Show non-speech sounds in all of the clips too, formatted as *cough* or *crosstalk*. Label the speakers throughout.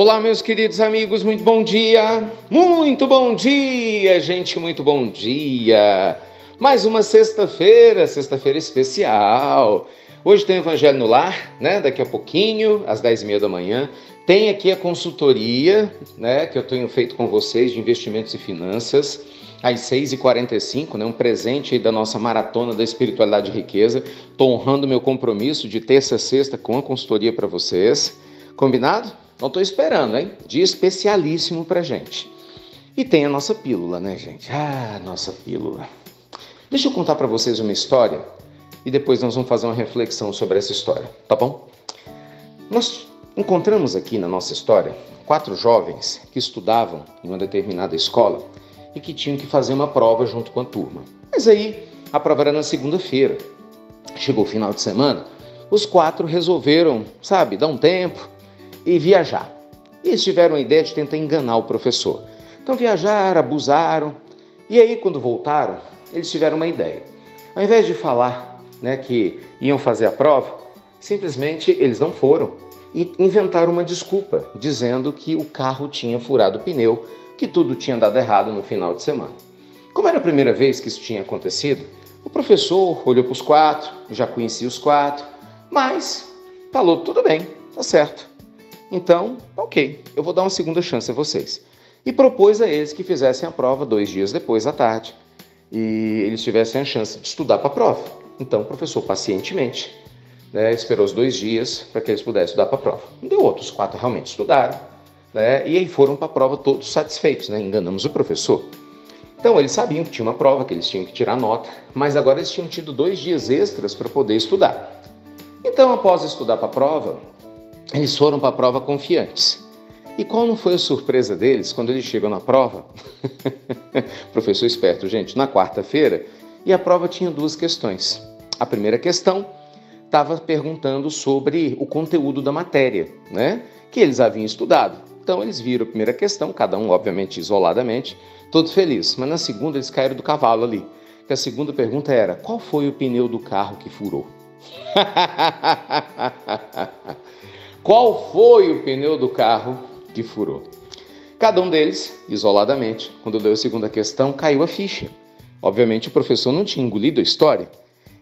Speaker 1: Olá, meus queridos amigos, muito bom dia! Muito bom dia, gente, muito bom dia! Mais uma sexta-feira, sexta-feira especial. Hoje tem Evangelho no Lar, né? Daqui a pouquinho, às 10h30 da manhã. Tem aqui a consultoria, né? Que eu tenho feito com vocês de investimentos e finanças às 6h45, né, um presente da nossa maratona da espiritualidade e riqueza. Estou honrando meu compromisso de terça a sexta com a consultoria para vocês. Combinado? Não estou esperando, hein? Dia especialíssimo para gente. E tem a nossa pílula, né, gente? Ah, nossa pílula. Deixa eu contar para vocês uma história e depois nós vamos fazer uma reflexão sobre essa história, tá bom? Nós encontramos aqui na nossa história quatro jovens que estudavam em uma determinada escola e que tinham que fazer uma prova junto com a turma. Mas aí a prova era na segunda-feira. Chegou o final de semana, os quatro resolveram, sabe, dar um tempo e viajar. Eles tiveram a ideia de tentar enganar o professor. Então viajaram, abusaram, e aí quando voltaram, eles tiveram uma ideia. Ao invés de falar né, que iam fazer a prova, simplesmente eles não foram e inventaram uma desculpa, dizendo que o carro tinha furado o pneu que tudo tinha dado errado no final de semana. Como era a primeira vez que isso tinha acontecido, o professor olhou para os quatro, já conhecia os quatro, mas falou: tudo bem, tá certo. Então, ok, eu vou dar uma segunda chance a vocês. E propôs a eles que fizessem a prova dois dias depois à tarde e eles tivessem a chance de estudar para a prova. Então, o professor, pacientemente, né, esperou os dois dias para que eles pudessem estudar para a prova. Não deu outros quatro realmente estudaram né? E aí foram para a prova todos satisfeitos, né? Enganamos o professor. Então eles sabiam que tinha uma prova, que eles tinham que tirar nota, mas agora eles tinham tido dois dias extras para poder estudar. Então, após estudar para a prova, eles foram para a prova confiantes. E qual não foi a surpresa deles quando eles chegam na prova? *laughs* Professor esperto, gente, na quarta-feira, e a prova tinha duas questões. A primeira questão estava perguntando sobre o conteúdo da matéria, né? Que eles haviam estudado. Então eles viram a primeira questão, cada um, obviamente, isoladamente, todos felizes. Mas na segunda eles caíram do cavalo ali. Que a segunda pergunta era: qual foi o pneu do carro que furou? *laughs* qual foi o pneu do carro que furou? Cada um deles, isoladamente, quando deu a segunda questão, caiu a ficha. Obviamente o professor não tinha engolido a história.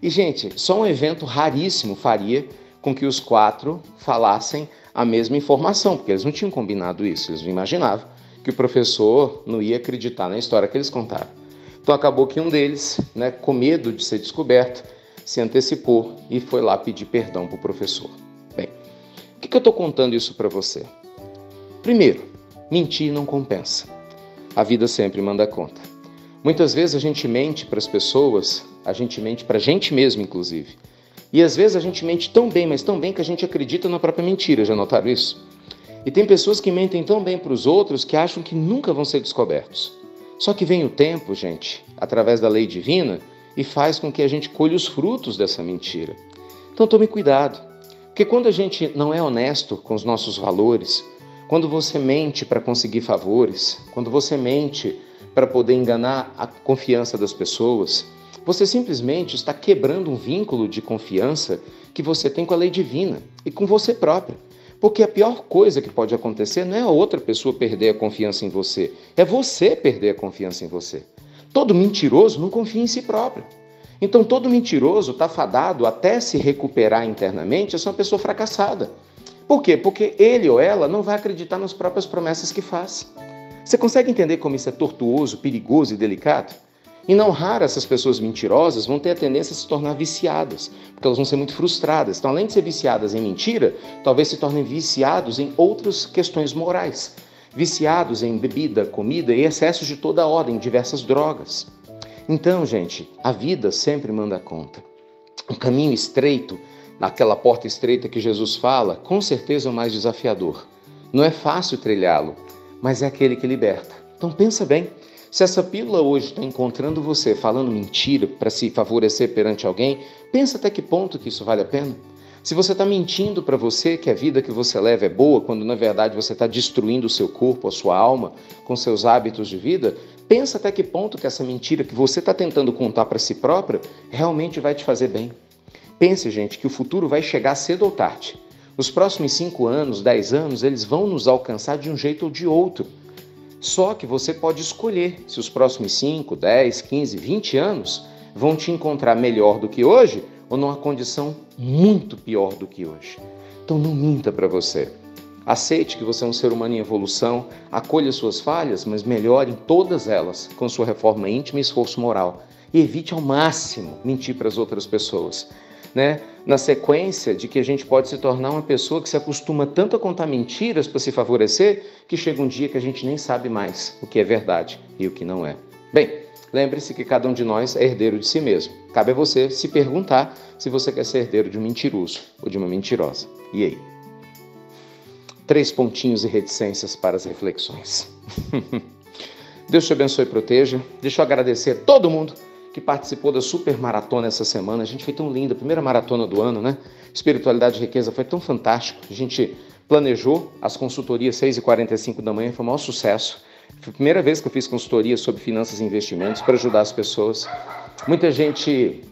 Speaker 1: E, gente, só um evento raríssimo faria com que os quatro falassem a mesma informação, porque eles não tinham combinado isso, eles não imaginavam que o professor não ia acreditar na história que eles contaram. Então acabou que um deles, né, com medo de ser descoberto, se antecipou e foi lá pedir perdão para o professor. Bem, que, que eu estou contando isso para você? Primeiro, mentir não compensa. A vida sempre manda conta. Muitas vezes a gente mente para as pessoas, a gente mente para a gente mesmo, inclusive e às vezes a gente mente tão bem, mas tão bem que a gente acredita na própria mentira. Já notaram isso? E tem pessoas que mentem tão bem para os outros que acham que nunca vão ser descobertos. Só que vem o tempo, gente, através da lei divina, e faz com que a gente colhe os frutos dessa mentira. Então tome cuidado, porque quando a gente não é honesto com os nossos valores, quando você mente para conseguir favores, quando você mente para poder enganar a confiança das pessoas, você simplesmente está quebrando um vínculo de confiança que você tem com a lei divina e com você próprio. Porque a pior coisa que pode acontecer não é a outra pessoa perder a confiança em você, é você perder a confiança em você. Todo mentiroso não confia em si próprio. Então, todo mentiroso está fadado até se recuperar internamente a ser uma pessoa fracassada. Por quê? Porque ele ou ela não vai acreditar nas próprias promessas que faz. Você consegue entender como isso é tortuoso, perigoso e delicado? E não raro essas pessoas mentirosas vão ter a tendência a se tornar viciadas, porque elas vão ser muito frustradas. Então, além de ser viciadas em mentira, talvez se tornem viciados em outras questões morais, viciados em bebida, comida e excessos de toda ordem, diversas drogas. Então, gente, a vida sempre manda conta. Um caminho estreito, naquela porta estreita que Jesus fala, com certeza é o mais desafiador. Não é fácil trilhá-lo, mas é aquele que liberta. Então pensa bem, se essa pílula hoje está encontrando você falando mentira para se favorecer perante alguém, pensa até que ponto que isso vale a pena. Se você está mentindo para você que a vida que você leva é boa, quando na verdade você está destruindo o seu corpo, a sua alma, com seus hábitos de vida, pensa até que ponto que essa mentira que você está tentando contar para si própria realmente vai te fazer bem. Pense, gente, que o futuro vai chegar cedo ou tarde. Os próximos 5 anos, 10 anos, eles vão nos alcançar de um jeito ou de outro. Só que você pode escolher se os próximos 5, 10, 15, 20 anos vão te encontrar melhor do que hoje ou numa condição muito pior do que hoje. Então não minta para você. Aceite que você é um ser humano em evolução, acolha suas falhas, mas melhore todas elas com sua reforma íntima e esforço moral. E evite ao máximo mentir para as outras pessoas. Né? Na sequência de que a gente pode se tornar uma pessoa que se acostuma tanto a contar mentiras para se favorecer, que chega um dia que a gente nem sabe mais o que é verdade e o que não é. Bem, lembre-se que cada um de nós é herdeiro de si mesmo. Cabe a você se perguntar se você quer ser herdeiro de um mentiroso ou de uma mentirosa. E aí? três pontinhos e reticências para as reflexões. *laughs* Deus te abençoe e proteja. Deixa eu agradecer a todo mundo que participou da super maratona essa semana. A gente foi tão linda, primeira maratona do ano, né? Espiritualidade e riqueza foi tão fantástico. A gente planejou as consultorias 6h45 da manhã, foi um maior sucesso. Foi a primeira vez que eu fiz consultoria sobre finanças e investimentos para ajudar as pessoas. Muita gente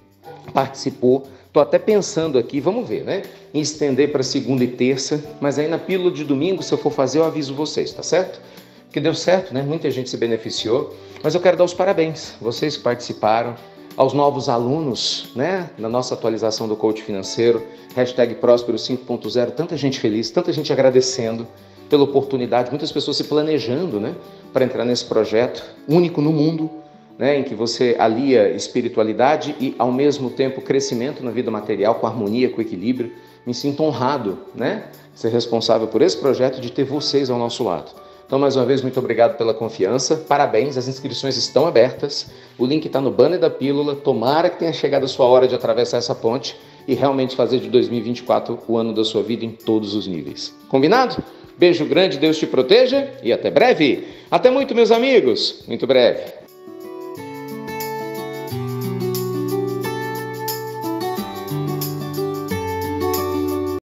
Speaker 1: participou. Estou até pensando aqui, vamos ver, né? Em estender para segunda e terça, mas aí na pílula de domingo, se eu for fazer, eu aviso vocês, tá certo? Que deu certo, né? Muita gente se beneficiou. Mas eu quero dar os parabéns, vocês que participaram, aos novos alunos, né? Na nossa atualização do coach financeiro, hashtag Próspero 5.0, tanta gente feliz, tanta gente agradecendo pela oportunidade, muitas pessoas se planejando, né? Para entrar nesse projeto único no mundo né, em que você alia espiritualidade e, ao mesmo tempo, crescimento na vida material, com harmonia, com equilíbrio. Me sinto honrado, né, ser responsável por esse projeto de ter vocês ao nosso lado. Então, mais uma vez, muito obrigado pela confiança. Parabéns, as inscrições estão abertas. O link está no banner da pílula. Tomara que tenha chegado a sua hora de atravessar essa ponte e realmente fazer de 2024 o ano da sua vida em todos os níveis. Combinado? Beijo grande, Deus te proteja e até breve. Até muito, meus amigos. Muito breve.